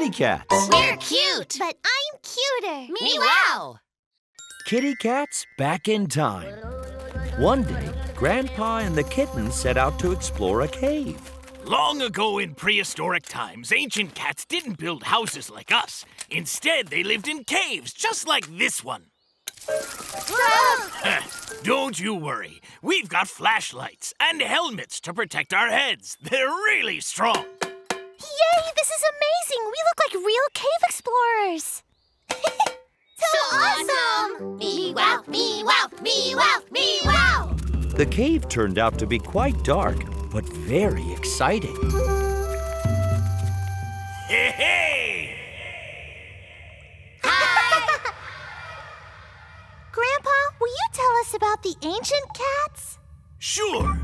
Kid-E-Cats. We're cute. But I'm cuter. Me wow. Kid-E-Cats back in time. One day, Grandpa and the kittens set out to explore a cave. Long ago in prehistoric times, ancient cats didn't build houses like us. Instead, they lived in caves just like this one. Don't you worry. We've got flashlights and helmets to protect our heads. They're really strong. Yay, this is amazing. We look like real cave explorers. So awesome. Me wow, me wow, me wow, me wow. The cave turned out to be quite dark, but very exciting. Hey, hey! Grandpa, will you tell us about the ancient cats? Sure.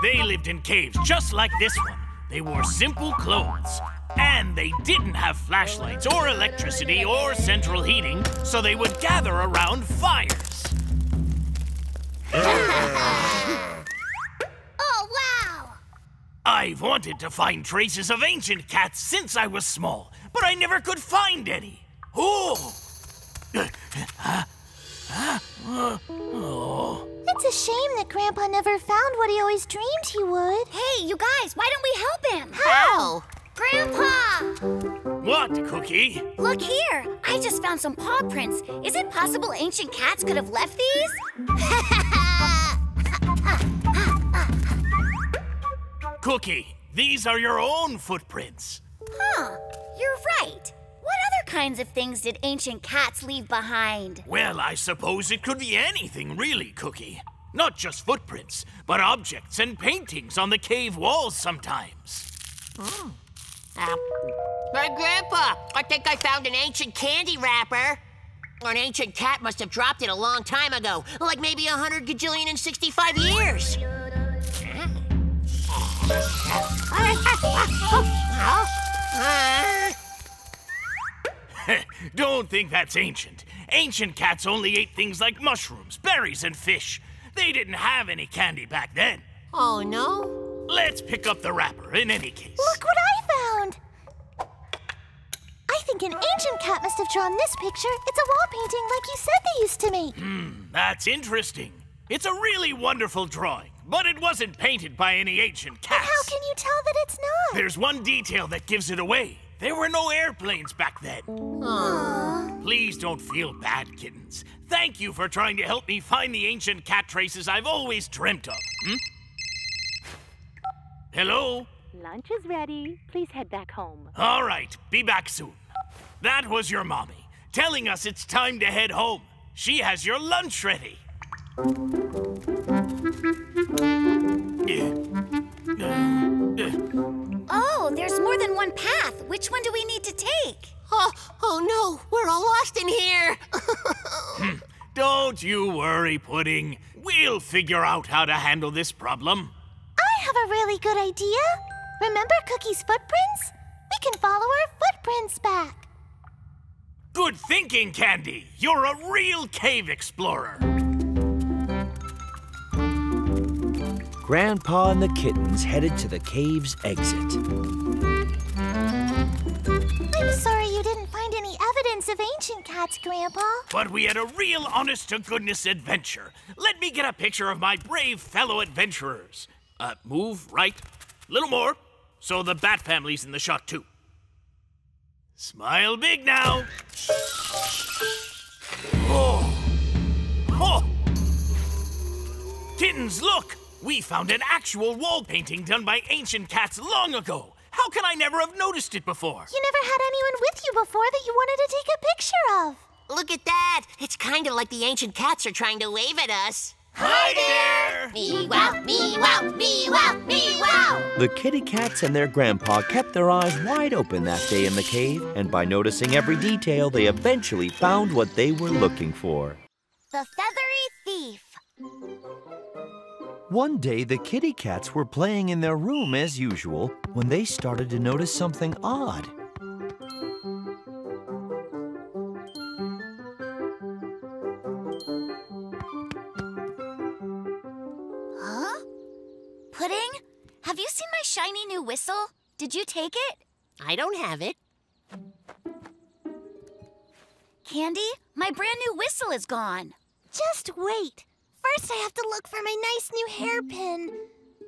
They lived in caves just like this one. They wore simple clothes. And they didn't have flashlights or electricity or central heating, so they would gather around fires. Oh, wow! I've wanted to find traces of ancient cats since I was small, but I never could find any. Oh! oh. It's a shame that Grandpa never found what he always dreamed he would. Hey, you guys, why don't we help him? How? Grandpa! What, Cookie? Look here. I just found some paw prints. Is it possible ancient cats could have left these? Cookie, these are your own footprints. Huh, you're right. What other kinds of things did ancient cats leave behind? Well, I suppose it could be anything, really, Cookie. Not just footprints, but objects and paintings on the cave walls sometimes. Um, my grandpa, I think I found an ancient candy wrapper. An ancient cat must have dropped it a long time ago, like maybe a hundred gajillion and sixty-five years. Don't think that's ancient. Ancient cats only ate things like mushrooms, berries, and fish. They didn't have any candy back then. Oh no? Let's pick up the wrapper in any case. Look what I found! I think an ancient cat must have drawn this picture. It's a wall painting like you said they used to make. Hmm, that's interesting. It's a really wonderful drawing, but it wasn't painted by any ancient cats. How can you tell that it's not? There's one detail that gives it away. There were no airplanes back then. Please don't feel bad, kittens. Thank you for trying to help me find the ancient cat traces I've always dreamt of. Hmm? Hello? Lunch is ready. Please head back home. All right, be back soon. That was your mommy telling us it's time to head home. She has your lunch ready. Oh, there's more than one path. Which one do we need to take? Oh, oh no, we're all lost in here. Hmm. Don't you worry, Pudding. We'll figure out how to handle this problem. I have a really good idea. Remember Cookie's footprints? We can follow our footprints back. Good thinking, Candy. You're a real cave explorer. Grandpa and the kittens headed to the cave's exit. I'm sorry you didn't find any evidence of ancient cats, Grandpa. But we had a real honest to goodness adventure. Let me get a picture of my brave fellow adventurers. Uh, move right. Little more. So the Bat family's in the shot, too. Smile big now. Oh. Oh. Kittens, look! We found an actual wall painting done by ancient cats long ago. How can I never have noticed it before? You never had anyone with you before that you wanted to take a picture of. Look at that. It's kind of like the ancient cats are trying to wave at us. Hi there! Me wow, me wow, me wow, me wow. The Kid-E-Cats and their grandpa kept their eyes wide open that day in the cave, and by noticing every detail, they eventually found what they were looking for. The Feathery Thief. One day, the Kid-E-Cats were playing in their room as usual when they started to notice something odd. Huh? Pudding? Have you seen my shiny new whistle? Did you take it? I don't have it. Candy, my brand new whistle is gone. Just wait. First, I have to look for my nice new hairpin.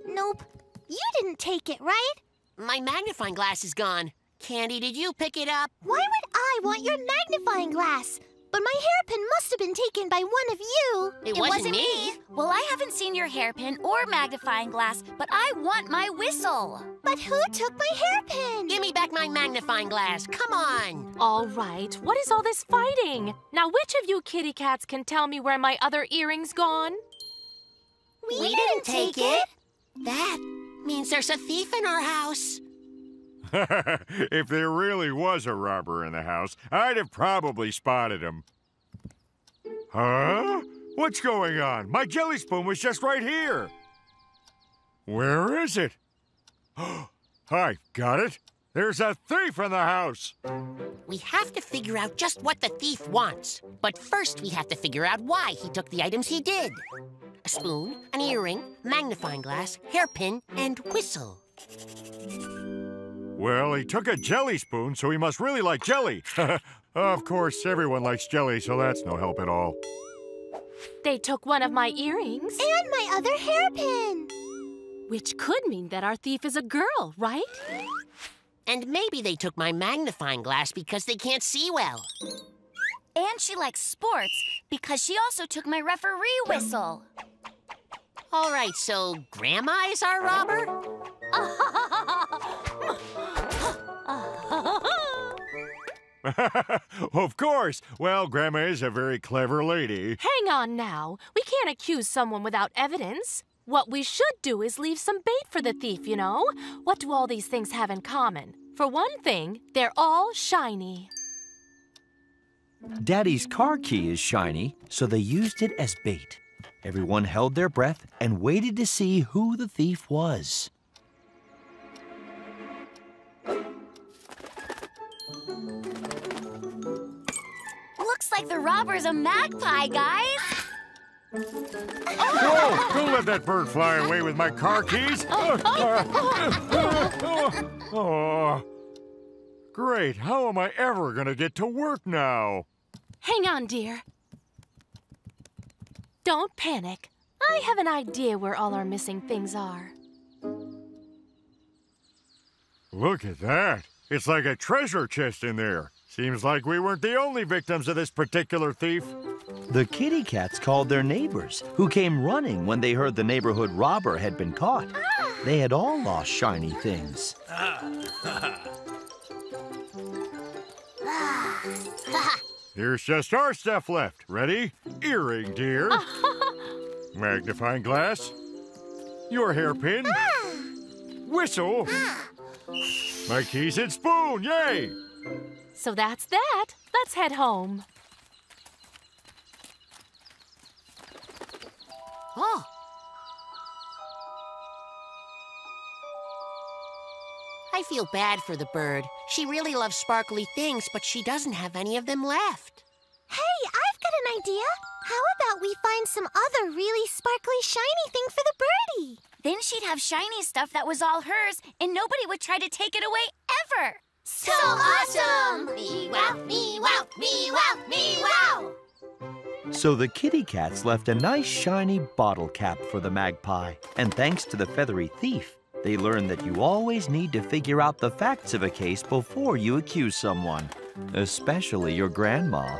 Nope. You didn't take it, right? My magnifying glass is gone. Candy, did you pick it up? Why would I want your magnifying glass? But my hairpin must have been taken by one of you. It, wasn't, me. Well, I haven't seen your hairpin or magnifying glass, but I want my whistle. But who took my hairpin? Give me back my magnifying glass. Come on. All right, what is all this fighting? Now, which of you kitty cats can tell me where my other earring's gone? We, didn't take it. That means there's a thief in our house. if there really was a robber in the house, I'd have probably spotted him. Huh? What's going on? My jelly spoon was just right here. Where is it? Hi, got it. There's a thief in the house. We have to figure out just what the thief wants. But first, we have to figure out why he took the items he did. A spoon, an earring, magnifying glass, hairpin, and whistle. Well, he took a jelly spoon, so he must really like jelly. of course, everyone likes jelly, so that's no help at all. They took one of my earrings, And my other hairpin. which could mean that our thief is a girl, right? And maybe they took my magnifying glass because they can't see well. And she likes sports because she also took my referee whistle. All right, so Grandma is our robber? of course. Well, Grandma is a very clever lady. Hang on now. We can't accuse someone without evidence. What we should do is leave some bait for the thief, you know? What do all these things have in common? For one thing, they're all shiny. Daddy's car key is shiny, so they used it as bait. Everyone held their breath and waited to see who the thief was. Looks like the robber's a magpie, guys. Whoa! Don't let that bird fly away with my car keys. oh. oh Great. How am I ever going to get to work now? Hang on, dear. Don't panic. I have an idea where all our missing things are. Look at that. It's like a treasure chest in there. Seems like we weren't the only victims of this particular thief. The Kid-E-Cats called their neighbors, who came running when they heard the neighborhood robber had been caught. They had all lost shiny things. Here's just our stuff left. Ready? Earring, dear. Magnifying glass. Your hairpin. Ah. Whistle. My keys and spoon. Yay! So that's that. Let's head home. Oh. I feel bad for the bird. She really loves sparkly things, but she doesn't have any of them left. Hey, I've got an idea. How about we find some other really sparkly, shiny thing for the birdie? Then she'd have shiny stuff that was all hers, and nobody would try to take it away ever. So awesome! Me wow, me wow, me wow, me wow! So the Kid-E-Cats left a nice shiny bottle cap for the magpie. And thanks to the feathery thief, they learned that you always need to figure out the facts of a case before you accuse someone, especially your grandma.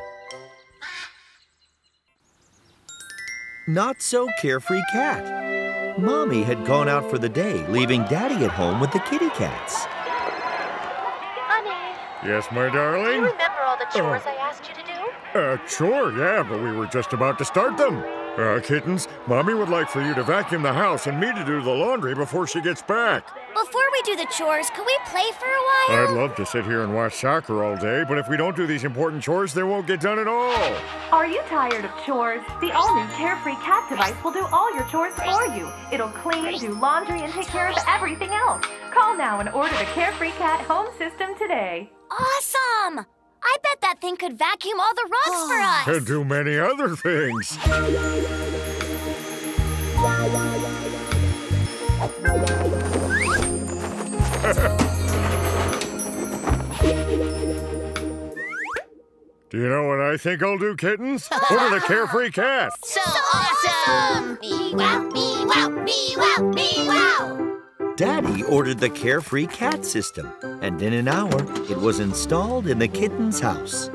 Not so carefree cat. Mommy had gone out for the day, leaving Daddy at home with the Kid-E-Cats. Honey, Yes, my darling? do you remember all the chores oh. I asked you to do? Uh, sure, yeah, but we were just about to start them. Uh, kittens, Mommy would like for you to vacuum the house and me to do the laundry before she gets back. Before we do the chores, could we play for a while? I'd love to sit here and watch soccer all day, but if we don't do these important chores, they won't get done at all. Are you tired of chores? The all-new Carefree Cat device will do all your chores for you. It'll clean, do laundry, and take care of everything else. Call now and order the Carefree Cat home system today. Awesome! I bet that thing could vacuum all the rugs for us. And do many other things. Do you know what I think I'll do, kittens? Order the Carefree Cat. So awesome! Me wow, me wow, me wow, me wow! Daddy ordered the Carefree Cat system, and in an hour, it was installed in the kitten's house.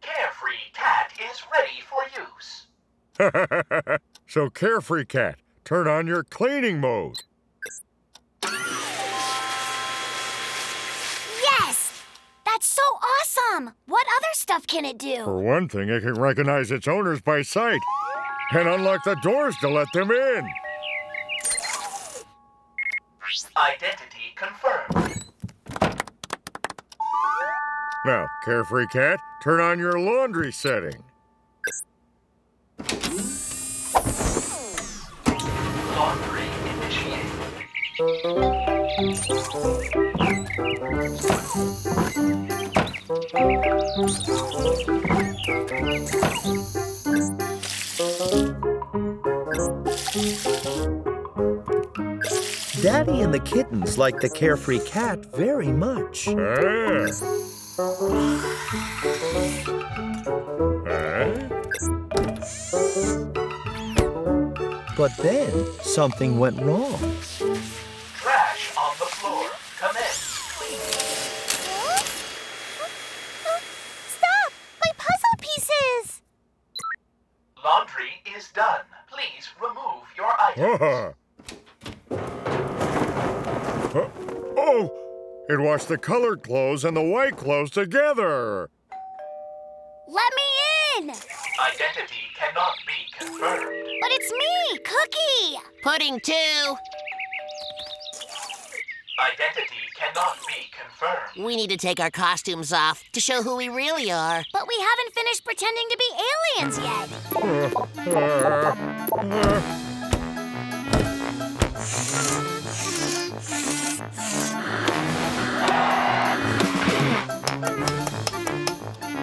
Carefree Cat is ready for use. so, Carefree Cat, turn on your cleaning mode. Yes! That's so awesome! What other stuff can it do? For one thing, it can recognize its owners by sight and unlock the doors to let them in. Identity confirmed. Now, Carefree Cat, turn on your laundry setting. Laundry initiated. Daddy and the kittens like the Carefree Cat very much. But then something went wrong. Trash on the floor. Come Commence cleaning. Stop! My puzzle pieces! Laundry is done. Please remove your items. It washed the colored clothes and the white clothes together. Let me in! Identity cannot be confirmed. But it's me, Cookie! Pudding too! Identity cannot be confirmed. We need to take our costumes off to show who we really are. But we haven't finished pretending to be aliens yet.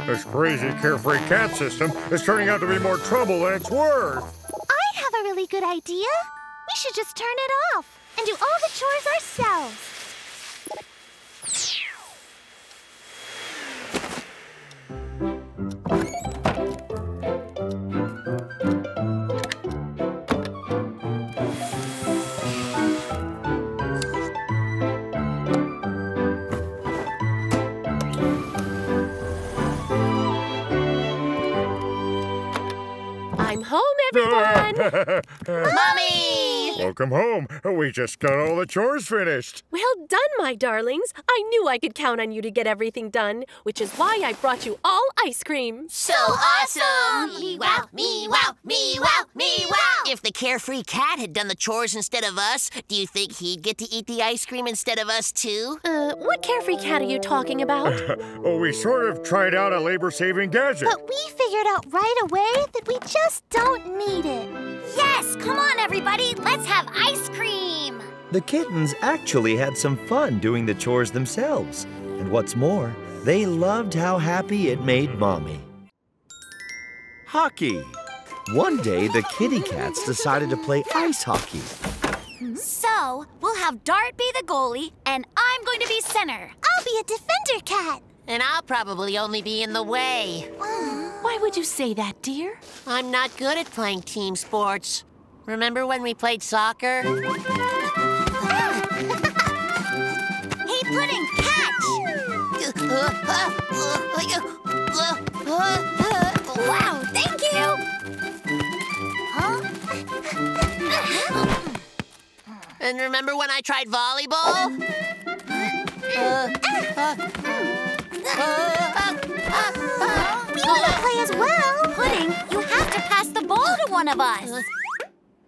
This crazy Carefree Cat system is turning out to be more trouble than it's worth. I have a really good idea. We should just turn it off and do all the chores ourselves. Welcome home. We just got all the chores finished. well done, my darlings. I knew I could count on you to get everything done, which is why I brought you all ice cream. So awesome! Me wow, me wow, me wow, me wow! If the carefree cat had done the chores instead of us, do you think he'd get to eat the ice cream instead of us too? Uh, what carefree cat are you talking about? Oh, we sort of tried out a labor-saving gadget. But we figured out right away that we just don't need it. Yes! Come on, everybody! Let's have ice cream! The kittens actually had some fun doing the chores themselves. And what's more, they loved how happy it made Mommy. Hockey. One day, the Kid-E-Cats decided to play ice hockey. So, we'll have Dart be the goalie, and I'm going to be center. I'll be a defender cat. And I'll probably only be in the way. Why would you say that, dear? I'm not good at playing team sports. Remember when we played soccer? Hey, Pudding, catch! Wow, thank you! Huh? And remember when I tried volleyball? Uh, uh, uh, We want to play as well. Pudding, you have to pass the ball to one of us.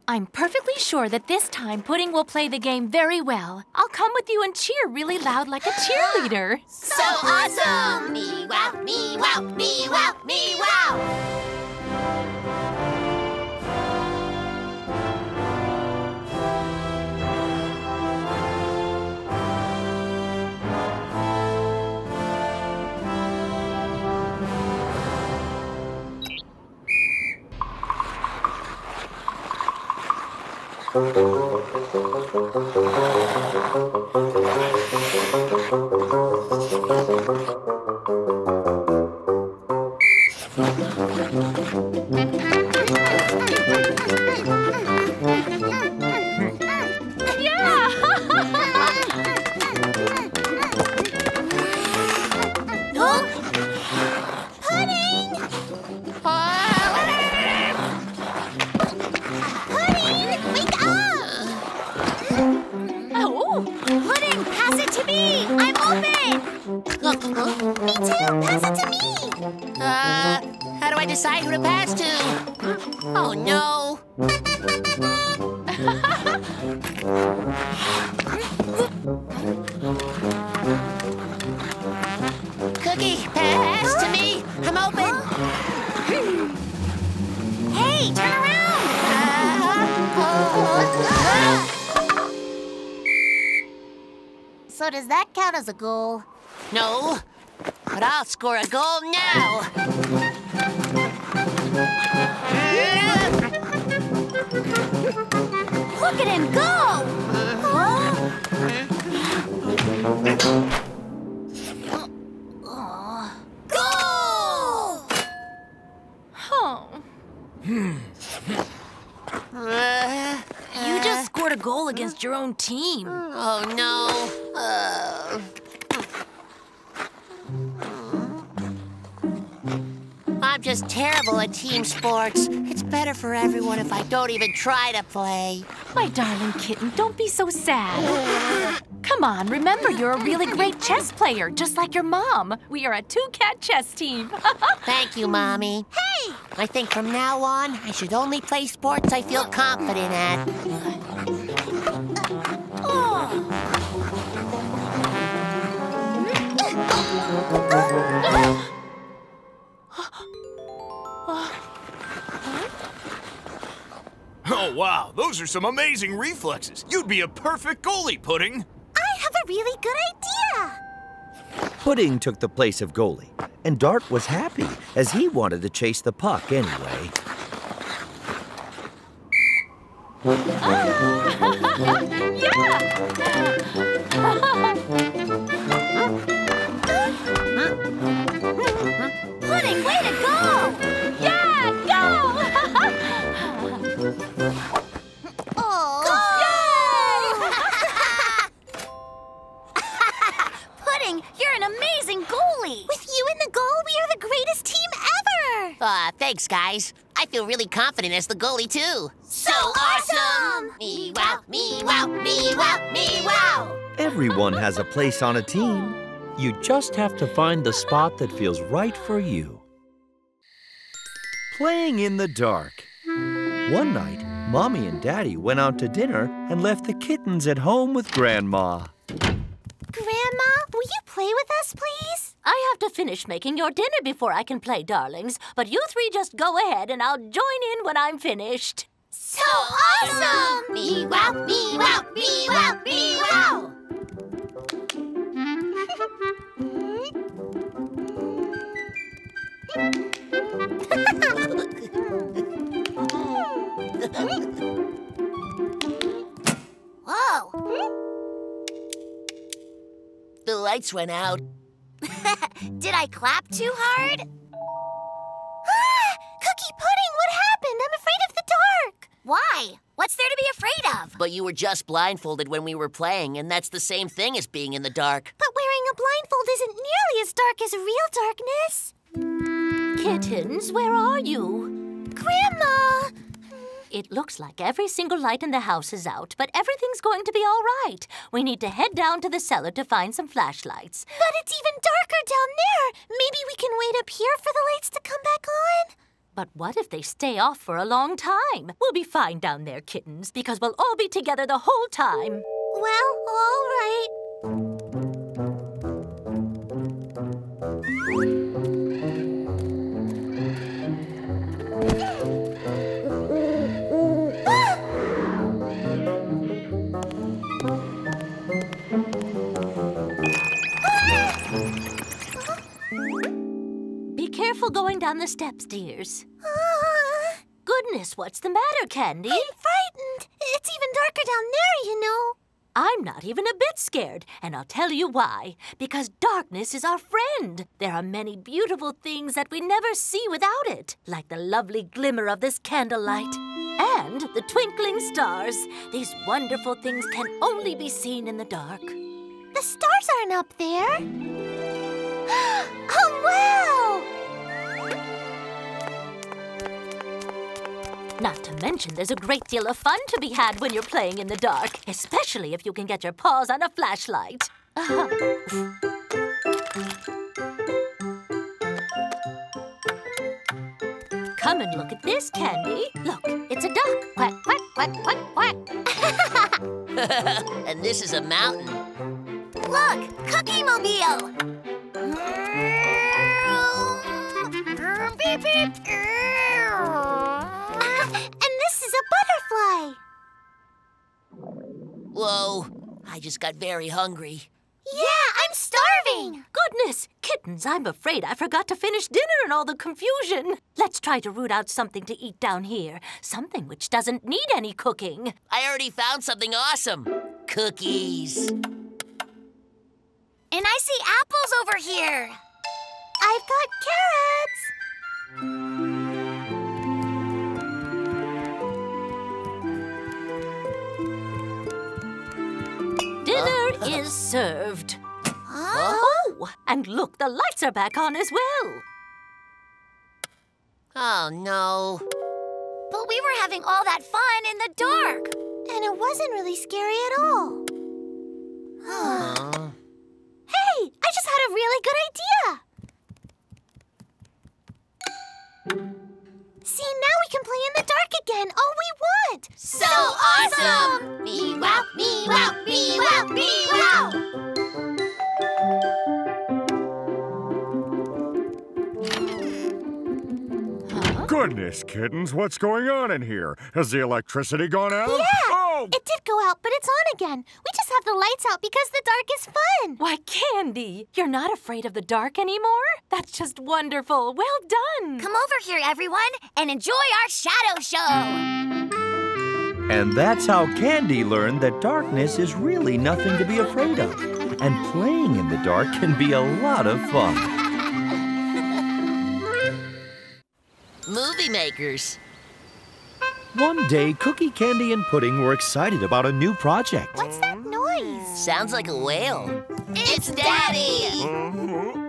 I'm perfectly sure that this time Pudding will play the game very well. I'll come with you and cheer really loud like a cheerleader. So awesome! Me wow, me wow, me wow, me wow! I'm open! Me too, pass it to me! Uh, how do I decide who to pass to? Oh no. Cookie, pass to me. I'm open. Hey, turn around! So does that count as a goal? No, but I'll score a goal now. Look at him go! Goal! oh. Uh, You just scored a goal against your own team. oh no. Uh, I'm just terrible at team sports. It's better for everyone if I don't even try to play. My darling kitten, don't be so sad. Come on, remember you're a really great chess player, just like your mom. We are a two-cat chess team. Thank you, Mommy. Hey! I think from now on, I should only play sports I feel confident at. Oh, wow, those are some amazing reflexes. You'd be a perfect goalie, Pudding. I have a really good idea! Pudding took the place of goalie, and Dart was happy as he wanted to chase the puck anyway. Ah! Pudding, way to go! yeah, go! Pudding, you're an amazing goalie! With you in the goal, we are the greatest team ever! Uh, thanks, guys. I feel really confident as the goalie, too. So awesome! Me wow, me wow, me wow, me wow! Everyone has a place on a team. You just have to find the spot that feels right for you. Playing in the dark. One night, Mommy and Daddy went out to dinner and left the kittens at home with Grandma. Grandma, will you play with us, please? I have to finish making your dinner before I can play, darlings. But you three just go ahead and I'll join in when I'm finished. So awesome! Me wow, me wow, me wow, me wow! Whoa! lights went out. Did I clap too hard? Ah! Cookie Pudding, what happened? I'm afraid of the dark! Why? What's there to be afraid of? But you were just blindfolded when we were playing, and that's the same thing as being in the dark. But wearing a blindfold isn't nearly as dark as real darkness. Kittens, where are you? Grandma! It looks like every single light in the house is out, but everything's going to be all right. We need to head down to the cellar to find some flashlights. But it's even darker down there. Maybe we can wait up here for the lights to come back on? But what if they stay off for a long time? We'll be fine down there, kittens, because we'll all be together the whole time. Well, all right. Careful going down the steps, dears. Ah, Goodness, what's the matter, Candy? I'm frightened. It's even darker darker down there, you know. I'm not even a bit scared, and I'll tell you why. Because darkness is our friend. There are many beautiful things that we never see without it, like the lovely glimmer of this candlelight. And the twinkling stars. These wonderful things can only be seen in the dark. The stars aren't up there. oh, wow! Not to mention, there's a great deal of fun to be had when you're playing in the dark, especially if you can get your paws on a flashlight. Uh-huh. Come and look at this, Candy. Look, it's a duck. Quack, quack, quack, quack, quack. and this is a mountain. Look, Cookie Mobile! Beep, beep. Butterfly. Whoa, I just got very hungry. Yeah, I'm starving. Goodness, kittens, I'm afraid I forgot to finish dinner in all the confusion. Let's try to root out something to eat down here. Something which doesn't need any cooking. I already found something awesome. Cookies. And I see apples over here. I've got carrots. Dinner is served. Oh, and look, the lights are back on as well. Oh, no. But we were having all that fun in the dark. And it wasn't really scary at all. Uh, Hey, I just had a really good idea. Goodness, kittens, what's going on in here? Has the electricity gone out? Yeah, Oh, it did go out, but it's on again. We just have the lights out because the dark is fun. Why, Candy, you're not afraid of the dark anymore? That's just wonderful. Well done. Come over here, everyone, and enjoy our shadow show. And that's how Candy learned that darkness is really nothing to be afraid of. And playing in the dark can be a lot of fun. Movie makers. One day, Cookie Candy and Pudding were excited about a new project. What's that noise? Sounds like a whale. It's Daddy! oh,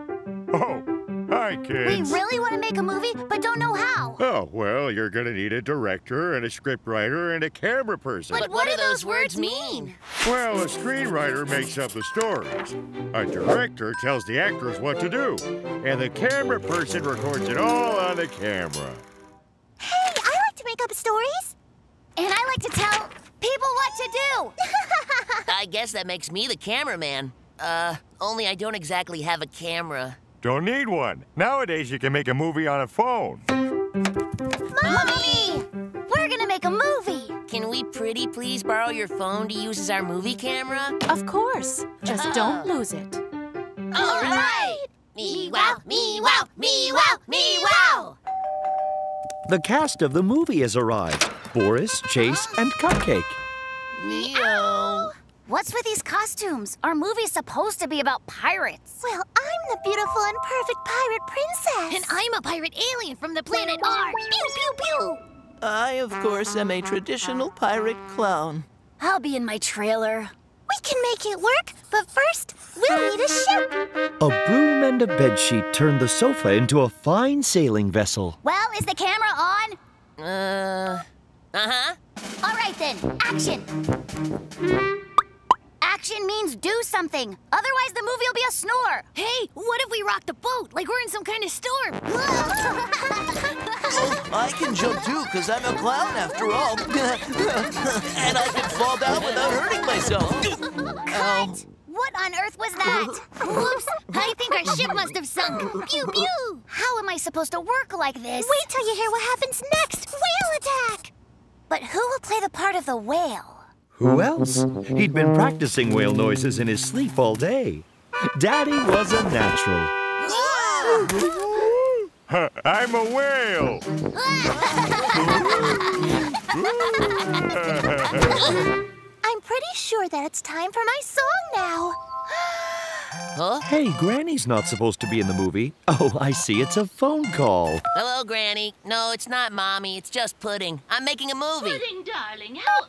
hi, kids. We really want to make a movie, but don't know how. Oh, well, you're gonna need a director and a scriptwriter and a camera person. But what do those words mean? Well, a screenwriter makes up the stories. A director tells the actors what to do. And the camera person records it all on the camera. Hey, I like to make up stories. And I like to tell people what to do. I guess that makes me the cameraman. Uh, only I don't exactly have a camera. Don't need one. Nowadays, you can make a movie on a phone. Mommy! We're gonna make a movie. Can we pretty please borrow your phone to use as our movie camera? Of course. Just ah. don't lose it. All right! Me wow, me wow, me wow, me wow! The cast of the movie has arrived Boris, Chase, and Cupcake. Meow. What's with these costumes? Our movie's supposed to be about pirates. Well, I'm the beautiful and perfect pirate princess. And I'm a pirate alien from the planet Mars. Pew, pew, pew. I, of course, am a traditional pirate clown. I'll be in my trailer. We can make it work, but first, we'll need a ship. A broom and a bedsheet turned the sofa into a fine sailing vessel. Well, is the camera on? Uh, uh-huh. All right then, action. Action means do something. Otherwise, the movie will be a snore. Hey, what if we rock the boat like we're in some kind of storm? Oh, I can jump too, because I'm a clown after all. and I can fall down without hurting myself. Cut! What on earth was that? Whoops! I think our ship must have sunk. Pew pew! How am I supposed to work like this? Wait till you hear what happens next. Whale attack! But who will play the part of the whale? Who else? He'd been practicing whale noises in his sleep all day. Daddy was a natural. I'm a whale. I'm pretty sure that it's time for my song now. Huh? Hey, Granny's not supposed to be in the movie. Oh, I see. It's a phone call. Hello, Granny. No, it's not Mommy. It's just Pudding. I'm making a movie. Pudding, darling, how...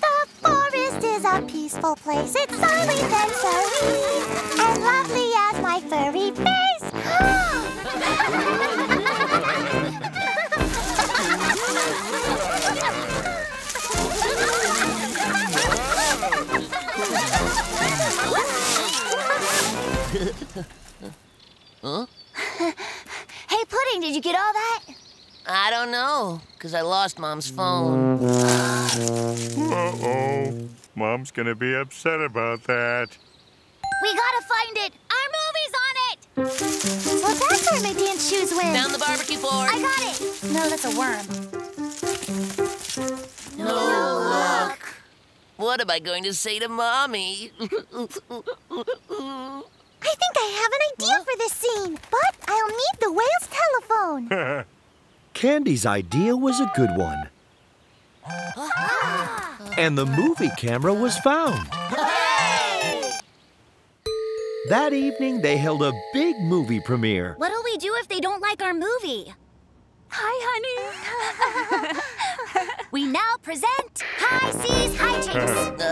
The forest is a peaceful place. It's silent and serene, and lovely as my furry face. Huh? Hey, Pudding, did you get all that? I don't know, because I lost Mom's phone. Uh-oh. Mom's gonna be upset about that. We gotta find it. Our movie's on it. Well, that's where my dance shoes went. Down the barbecue board. I got it. No, that's a worm. No luck. What am I going to say to Mommy? I think I have an idea for this scene, but I'll need the whale's telephone. Candy's idea was a good one. And the movie camera was found. That evening, they held a big movie premiere. What'll we do if they don't like our movie? Hi, honey. We now present High Seas Hijinks.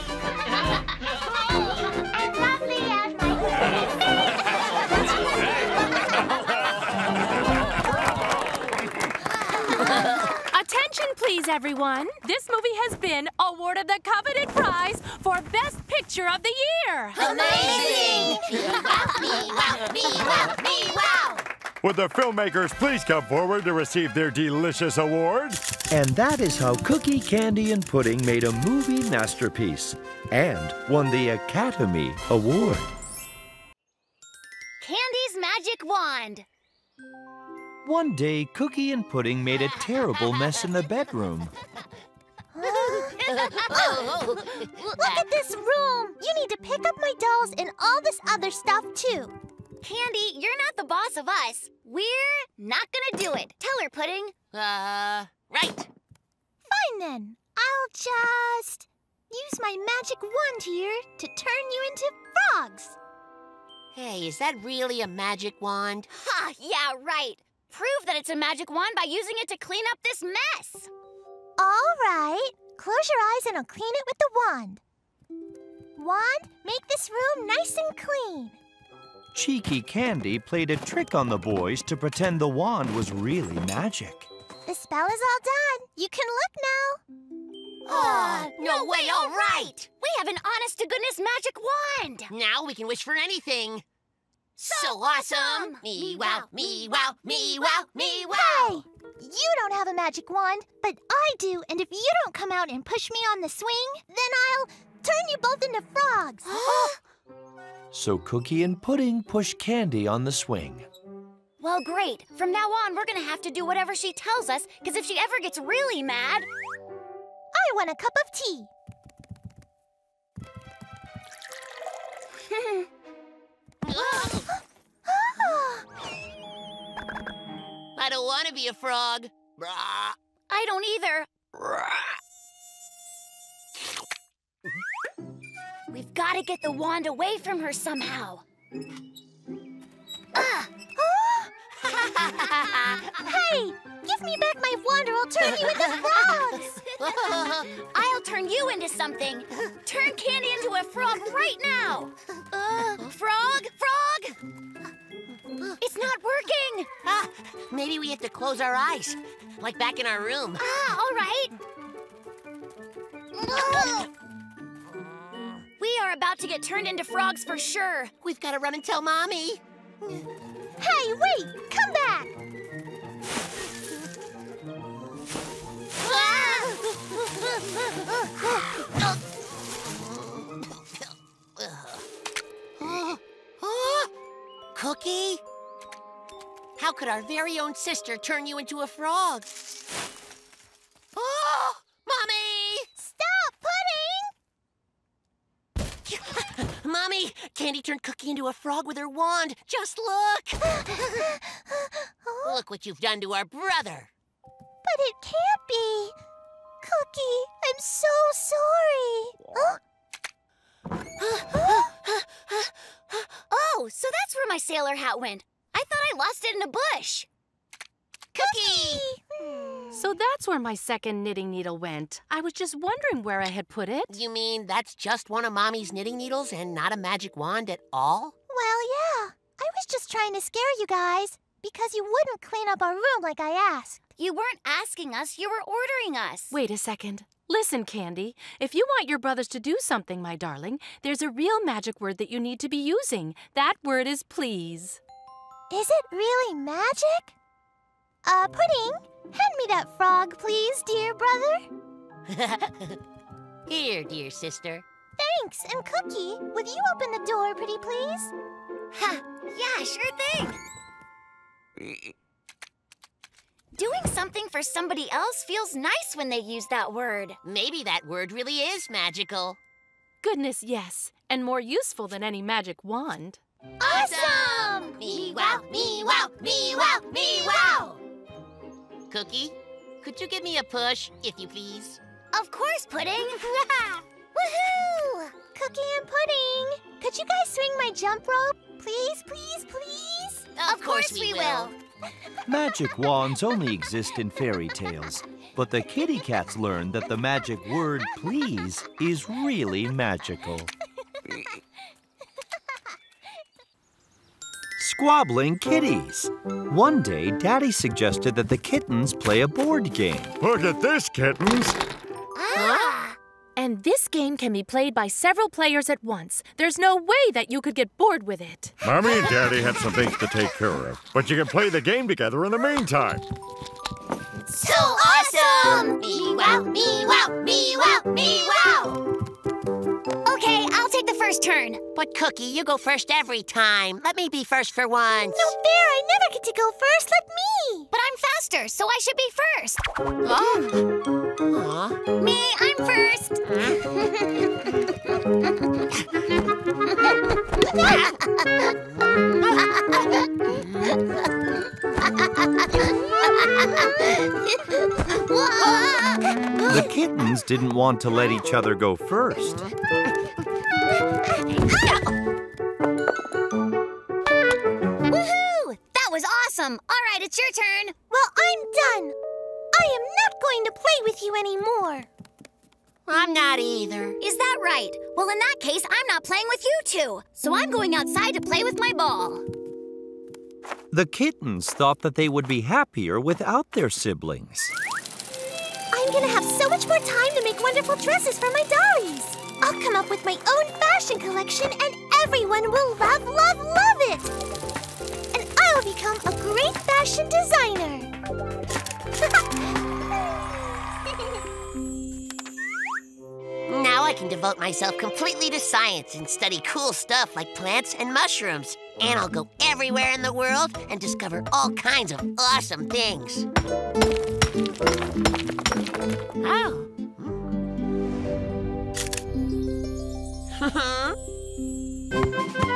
lovely please, everyone. This movie has been awarded the coveted prize for Best Picture of the Year. Amazing! me wow, me wow, me wow. Would the filmmakers please come forward to receive their delicious award? And that is how Cookie, Candy, and Pudding made a movie masterpiece and won the Academy Award. Candy's magic wand. One day, Cookie and Pudding made a terrible mess in the bedroom. Look at this room. You need to pick up my dolls and all this other stuff, too. Candy, you're not the boss of us. We're not gonna do it. Tell her, Pudding. Uh, right. Fine then. I'll just use my magic wand here to turn you into frogs. Hey, is that really a magic wand? Ha! Yeah, right. Prove that it's a magic wand by using it to clean up this mess. All right. Close your eyes and I'll clean it with the wand. Wand, make this room nice and clean. Cheeky Candy played a trick on the boys to pretend the wand was really magic. The spell is all done. You can look now. Ah, no way, all right. We have an honest to goodness magic wand. Now we can wish for anything. So awesome! Me wow, me wow, me wow, me wow! Hey! You don't have a magic wand, but I do, and if you don't come out and push me on the swing, then I'll turn you both into frogs. So Cookie and Pudding push Candy on the swing. Well, great. From now on, we're gonna have to do whatever she tells us, because if she ever gets really mad, I want a cup of tea. I don't want to be a frog. I don't either. We've got to get the wand away from her somehow. Ah! Hey, give me back my wand or I'll turn you into frogs. I'll turn you into something. Turn Candy into a frog right now. Uh, frog, frog. It's not working. Ah, maybe we have to close our eyes, like back in our room. Ah, all right. We are about to get turned into frogs for sure. We've got to run and tell Mommy. Hey, wait, come back. How could our very own sister turn you into a frog? Oh, Mommy! Stop, Pudding! Mommy, Candy turned Cookie into a frog with her wand. Just look! look what you've done to our brother. But it can't be. Cookie, I'm so sorry. oh, so that's where my sailor hat went. I thought I lost it in a bush. Cookie! Hmm. So that's where my second knitting needle went. I was just wondering where I had put it. You mean that's just one of Mommy's knitting needles and not a magic wand at all? Well, yeah. I was just trying to scare you guys because you wouldn't clean up our room like I asked. You weren't asking us, you were ordering us. Wait a second. Listen, Candy. If you want your brothers to do something, my darling, there's a real magic word that you need to be using. That word is please. Is it really magic? Uh, Pudding, hand me that frog, please, dear brother. Here, dear sister. Thanks, and Cookie, would you open the door, pretty please? Ha! Yeah, sure thing. Doing something for somebody else feels nice when they use that word. Maybe that word really is magical. Goodness, yes. And more useful than any magic wand. Awesome! Me wow, me wow, me wow, me wow! Cookie, could you give me a push, if you please? Of course, Pudding! Woohoo! Cookie and Pudding! Could you guys swing my jump rope? Please, please, please? Of, course, we will. Magic wands only exist in fairy tales, but the kitty cats learned that the magic word please is really magical. Squabbling kitties. One day, Daddy suggested that the kittens play a board game. Look at this, kittens. Ah! And this game can be played by several players at once. There's no way that you could get bored with it. Mommy and Daddy have some things to take care of, but you can play the game together in the meantime. So awesome! Me wow, me wow, me wow, me wow! First turn. But Cookie, you go first every time. Let me be first for once. No fair, I never get to go first. Let me. But I'm faster, so I should be first. Oh. Aw. Me, I'm first. The kittens didn't want to let each other go first. it's your turn. Well, I'm done. I am not going to play with you anymore. I'm not either. Is that right? Well, in that case, I'm not playing with you two. So I'm going outside to play with my ball. The kittens thought that they would be happier without their siblings. I'm gonna have so much more time to make wonderful dresses for my dollies. I'll come up with my own fashion collection and everyone will love, love, love it. I'll become a great fashion designer. Now I can devote myself completely to science and study cool stuff like plants and mushrooms. And I'll go everywhere in the world and discover all kinds of awesome things. Oh. Hmm. Lots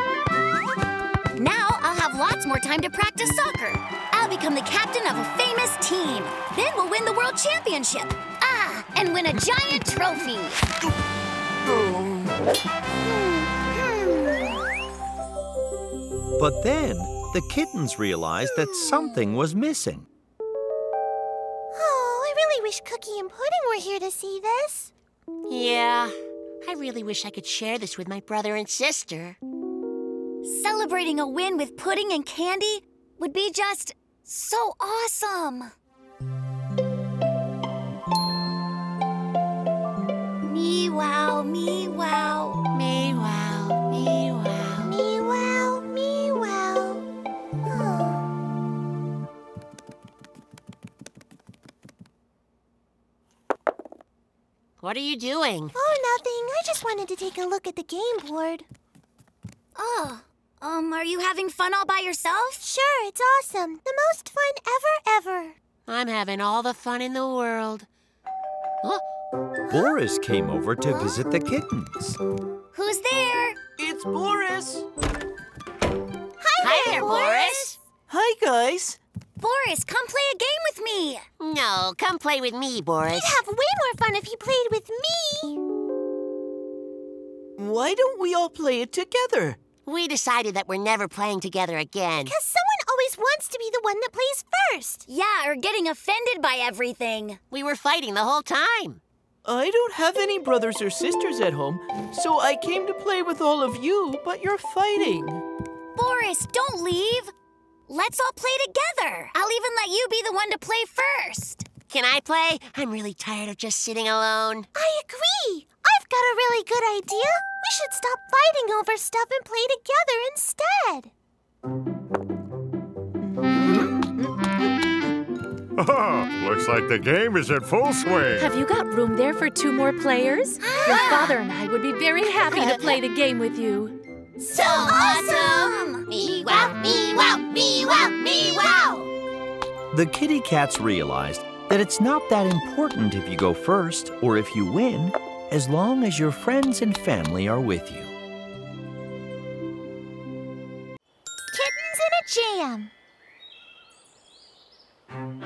more time to practice soccer. I'll become the captain of a famous team. Then we'll win the world championship. Ah, and win a giant trophy. But then, the kittens realized that something was missing. Oh, I really wish Cookie and Pudding were here to see this. Yeah, I really wish I could share this with my brother and sister. Celebrating a win with pudding and candy would be just so awesome. Me wow, me wow. Me wow, me wow. Me wow, me wow. Oh. What are you doing? oh, nothing. I just wanted to take a look at the game board. Oh, um, are you having fun all by yourself? Sure, it's awesome. The most fun ever, ever. I'm having all the fun in the world. Huh? Boris came over to visit the kittens. Who's there? It's Boris. Hi, Hi there, Boris. Hi, guys. Boris, come play a game with me. No, come play with me, Boris. We'd have way more fun if you played with me. Why don't we all play it together? We decided that we're never playing together again. Because someone always wants to be the one that plays first. Yeah, or getting offended by everything. We were fighting the whole time. I don't have any brothers or sisters at home, so I came to play with all of you, but you're fighting. Boris, don't leave. Let's all play together. I'll even let you be the one to play first. Can I play? I'm really tired of just sitting alone. I agree. I've got a really good idea. We should stop fighting over stuff and play together instead. Oh, looks like the game is in full swing. Have you got room there for two more players? Your father and I would be very happy to play the game with you. So awesome! Me wow, me wow, me wow, me wow! The kitty cats realized that it's not that important if you go first or if you win, as long as your friends and family are with you. Kittens in a jam.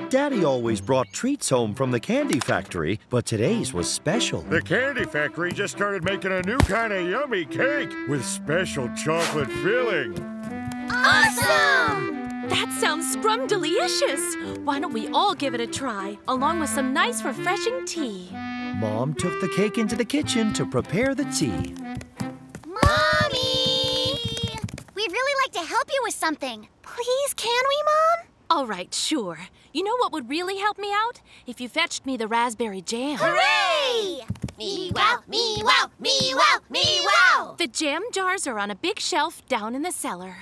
Daddy always brought treats home from the candy factory, but today's was special. The candy factory just started making a new kind of yummy cake with special chocolate filling. Awesome! That sounds scrum delicious. Why don't we all give it a try, along with some nice, refreshing tea? Mom took the cake into the kitchen to prepare the tea. Mommy! We'd really like to help you with something. Please, can we, Mom? All right, sure. You know what would really help me out? If you fetched me the raspberry jam. Hooray! Me wow, me wow, me wow, me wow! The jam jars are on a big shelf down in the cellar.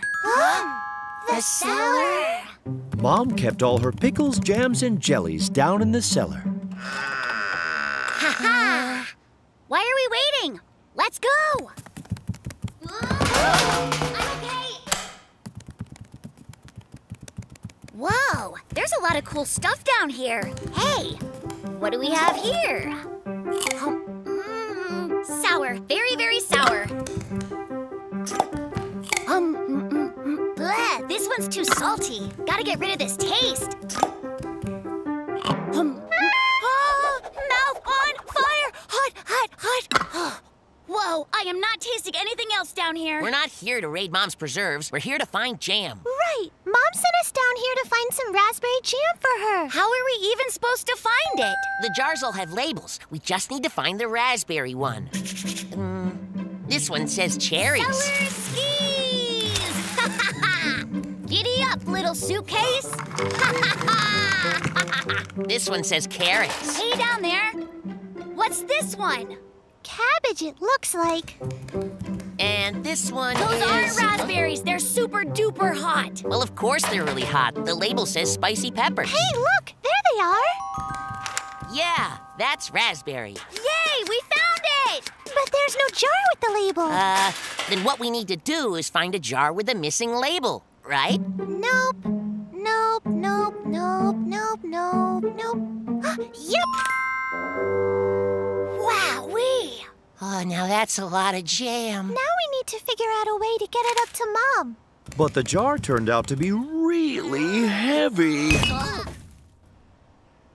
the cellar. Mom kept all her pickles, jams, and jellies down in the cellar. Why are we waiting? Let's go. Whoa, there's a lot of cool stuff down here. Hey, what do we have here? Um, mm, sour, very, very sour. Um, mm, mm, bleh, this one's too salty. Gotta get rid of this taste. I am not tasting anything else down here. We're not here to raid Mom's preserves. We're here to find jam. Right. Mom sent us down here to find some raspberry jam for her. How are we even supposed to find it? The jars all have labels. We just need to find the raspberry one. Mm, this one says cherries. Cellar skis! Giddy up, little suitcase! this one says carrots. Hey down there! What's this one? Cabbage, it looks like. And this one Those is... aren't raspberries. They're super duper hot. Well, of course they're really hot. The label says spicy peppers. Hey, look! There they are! Yeah, that's raspberry. Yay, we found it! But there's no jar with the label. Uh, then what we need to do is find a jar with a missing label, right? Nope. Nope, nope, nope, nope, nope, nope. yep! Wowee! Oh, now that's a lot of jam. Now we need to figure out a way to get it up to Mom. But the jar turned out to be really heavy.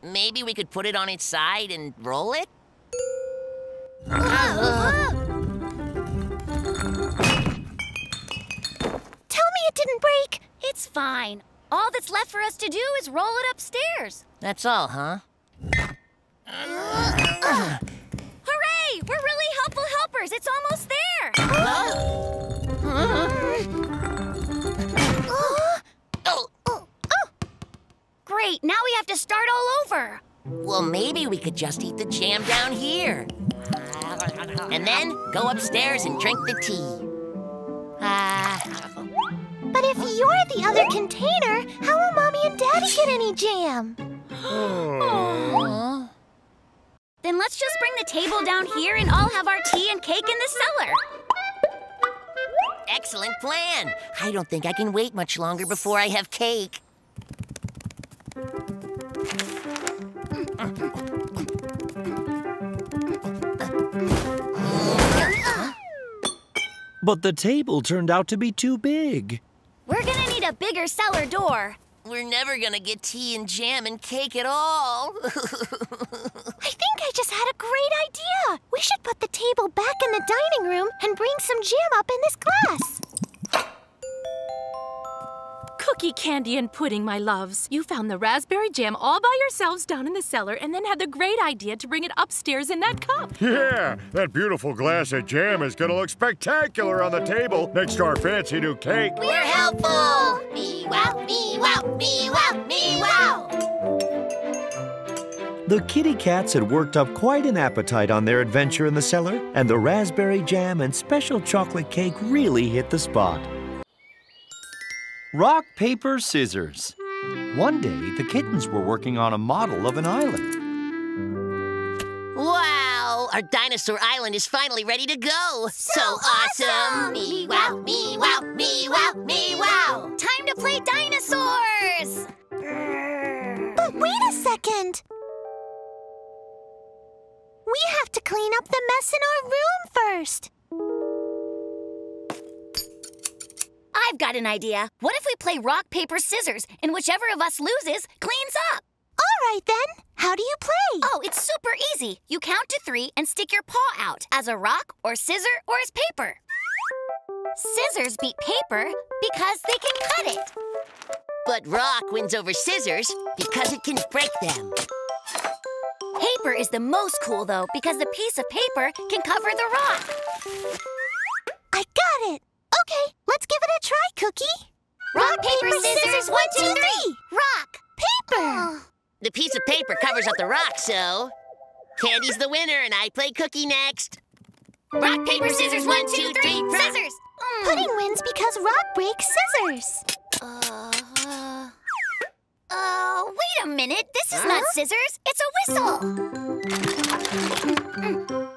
Maybe we could put it on its side and roll it? Tell me it didn't break. It's fine. All that's left for us to do is roll it upstairs. That's all, huh? Hooray! We're really helpful. It's almost there. Oh, Great. Now we have to start all over. well, maybe we could just eat the jam down here. And then go upstairs and drink the tea. Ah, But if you're the other container, how will Mommy and Daddy get any jam? Then let's just bring the table down here and all have our tea and cake in the cellar. excellent plan. I don't think I can wait much longer before I have cake. But the table turned out to be too big. We're gonna need a bigger cellar door. We're never gonna get tea and jam and cake at all. I think I just had a great idea. We should put the table back in the dining room and bring some jam up in this glass. Cookie, candy, and pudding, my loves. You found the raspberry jam all by yourselves down in the cellar and then had the great idea to bring it upstairs in that cup. Yeah, that beautiful glass of jam is gonna look spectacular on the table next to our fancy new cake. We're helpful! Me wow, me wow, me wow, me wow! The kitty cats had worked up quite an appetite on their adventure in the cellar, and the raspberry jam and special chocolate cake really hit the spot. Rock, paper, scissors. One day, the kittens were working on a model of an island. Wow! Our dinosaur island is finally ready to go! So, awesome! Me wow, me wow, me wow, me wow! Time to play dinosaurs! But wait a second. We have to clean up the mess in our room first. I've got an idea. What if we play rock, paper, scissors, and whichever of us loses cleans up? All right then. How do you play? Oh, it's super easy. You count to three and stick your paw out as a rock or scissor or as paper. Scissors beat paper because they can cut it. But rock wins over scissors because it can break them. Paper is the most cool though because the piece of paper can cover the rock. I got it. Okay, let's give it a try, Cookie. Rock, paper, scissors, one, two, three. Rock. Paper. Oh. The piece of paper covers up the rock, so. Candy's the winner, and I play Cookie next. Rock, paper, scissors, one, two, three. Scissors. Mm. Pudding wins because rock breaks scissors. Uh, uh, wait a minute. This is not scissors. It's a whistle. So,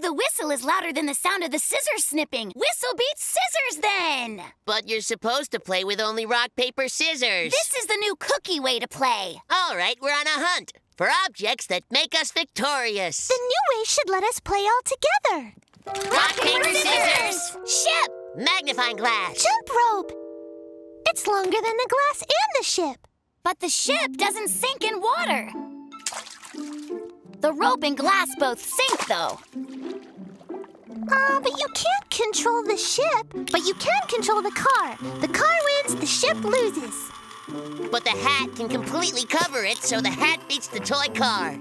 the whistle is louder than the sound of the scissors snipping. Whistle beats scissors then. But you're supposed to play with only rock, paper, scissors. This is the new cookie way to play. All right, we're on a hunt for objects that make us victorious. The new way should let us play all together. Rock, paper, scissors. Ship. Magnifying glass. Jump rope. It's longer than the glass and the ship. But the ship doesn't sink in water. The rope and glass both sink, though. Uh, but you can't control the ship. But you can control the car. The car wins, the ship loses. But the hat can completely cover it, so the hat beats the toy car.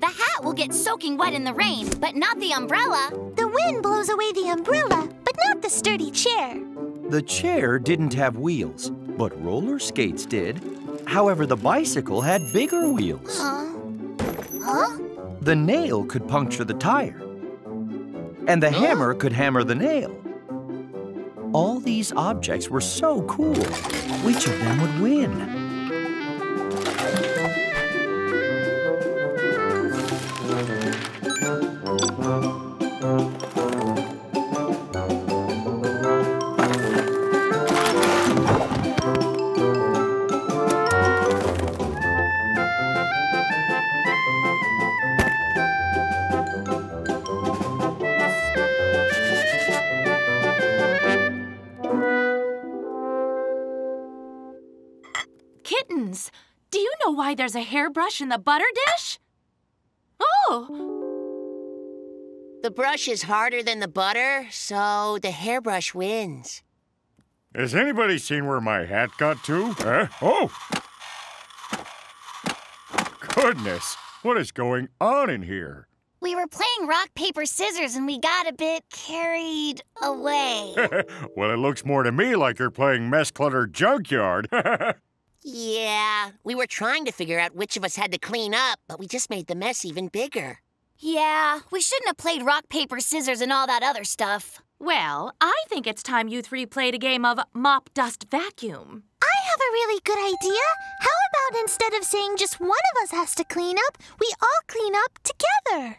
The hat will get soaking wet in the rain, but not the umbrella. The wind blows away the umbrella, but not the sturdy chair. The chair didn't have wheels, but roller skates did. However, the bicycle had bigger wheels. Huh? Huh? The nail could puncture the tire. And the hammer could hammer the nail. All these objects were so cool. Which of them would win? There's a hairbrush in the butter dish? Oh, The brush is harder than the butter, so the hairbrush wins. Has anybody seen where my hat got to? Huh? Oh! Goodness, what is going on in here? We were playing rock, paper, scissors, and we got a bit carried away. well, it looks more to me like you're playing mess clutter junkyard. Yeah, we were trying to figure out which of us had to clean up, but we just made the mess even bigger. yeah, we shouldn't have played rock, paper, scissors, and all that other stuff. well, I think it's time you three played a game of mop, dust, vacuum. I have a really good idea. How about instead of saying just one of us has to clean up, we all clean up together?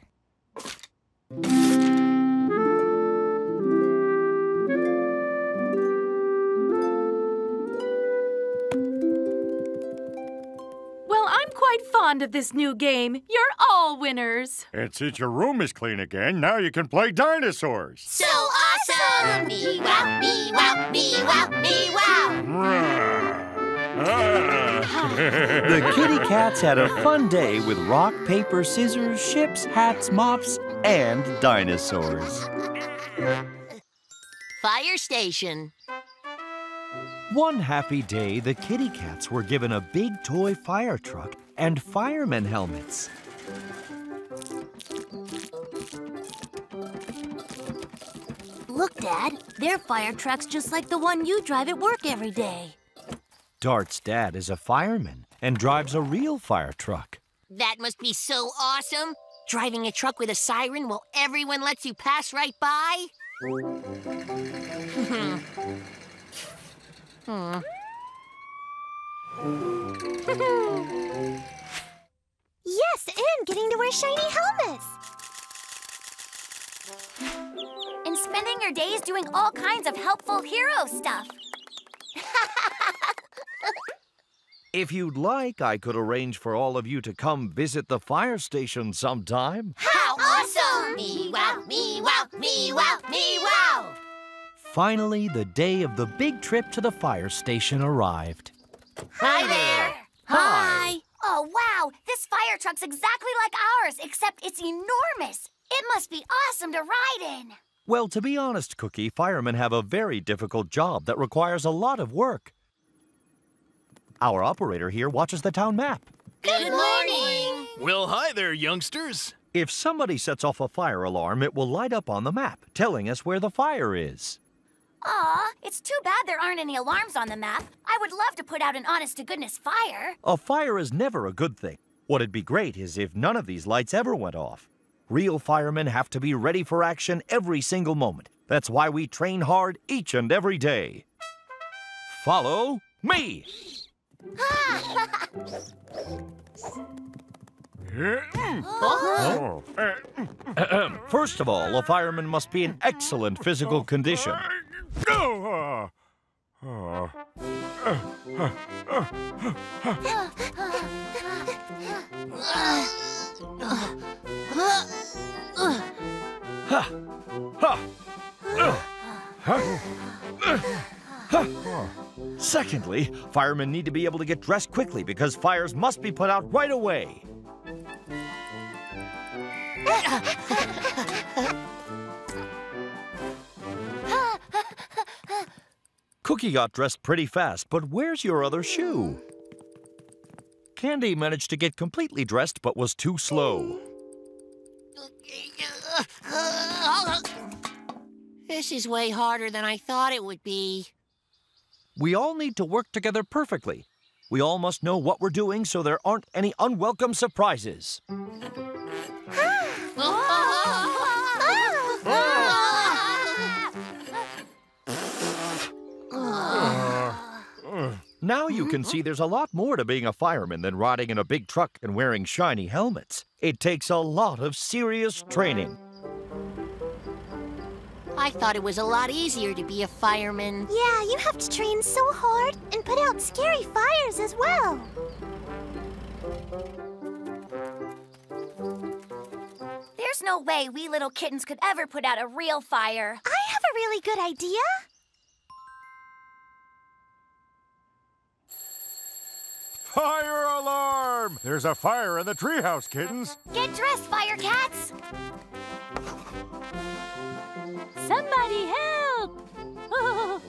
Quite fond of this new game. You're all all winners. And since your room is clean again, now you can play dinosaurs. So awesome! Me wow, me wow, me wow, me wow! The kitty cats had a fun day with rock, paper, scissors, ships, hats, mops, and dinosaurs. Fire station. One happy day, the kitty cats were given a big toy fire truck and fireman helmets. Look, Dad, their fire truck's just like the one you drive at work every day. Dart's dad is a fireman and drives a real fire truck. That must be so awesome. Driving a truck with a siren while everyone lets you pass right by. Hmm. Yes, and getting to wear shiny helmets. And spending your days doing all kinds of helpful hero stuff. If you'd like, I could arrange for all of you to come visit the fire station sometime. How awesome! Me wow, me wow, me wow, me wow! Finally, the day of the big trip to the fire station arrived. Hi there! Hi! Oh, wow! This fire truck's exactly like ours, except it's enormous. It must be awesome to ride in. Well, to be honest, Cookie, firemen have a very difficult job that requires a lot of work. Our operator here watches the town map. Good morning! Well, hi there, youngsters. If somebody sets off a fire alarm, it will light up on the map, telling us where the fire is. Aw, it's too bad there aren't any alarms on the map. I would love to put out an honest to goodness fire. A fire is never a good thing. What'd be great is if none of these lights ever went off. Real firemen have to be ready for action every single moment. That's why we train hard each and every day. Follow me! First of all, a fireman must be in excellent physical condition. Secondly, firemen need to be able to get dressed quickly because fires must be put out right away. Cookie got dressed pretty fast, but where's your other shoe? Candy managed to get completely dressed but was too slow. This is way harder than I thought it would be. We all need to work together perfectly. We all must know what we're doing so there aren't any unwelcome surprises. Now you can mm-hmm. see there's a lot more to being a fireman than riding in a big truck and wearing shiny helmets. It takes a lot of serious training. I thought it was a lot easier to be a fireman. Yeah, you have to train so hard and put out scary fires as well. There's no way we little kittens could ever put out a real fire. I have a really good idea. Fire alarm! There's a fire in the treehouse, kittens. Get dressed, fire cats! Somebody help!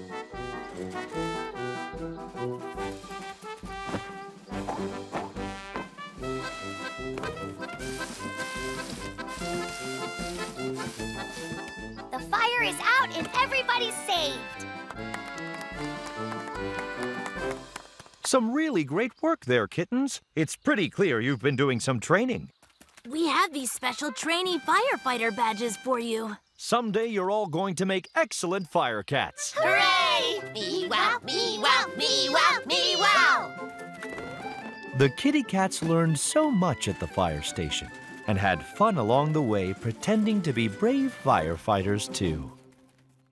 The fire is out and everybody's saved. Some really great work there, kittens. It's pretty clear you've been doing some training. We have these special trainee firefighter badges for you. Someday you're all going to make excellent fire cats. Hooray! Me wow, me wow, me wow, me wow! The kitty cats learned so much at the fire station and had fun along the way pretending to be brave firefighters too.